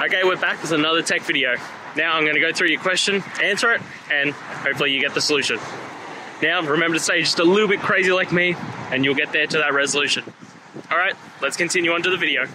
Okay, we're back with another tech video. Now I'm going to go through your question, answer it, and hopefully you get the solution. Now remember to stay just a little bit crazy like me, and you'll get there to that resolution. Alright, let's continue on to the video.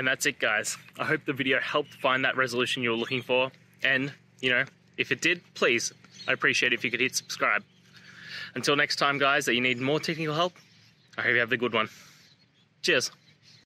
And that's it, guys. I hope the video helped find that resolution you were looking for. And, you know, if it did, please, I'd appreciate if you could hit subscribe. Until next time, guys, that you need more technical help, I hope you have a good one. Cheers.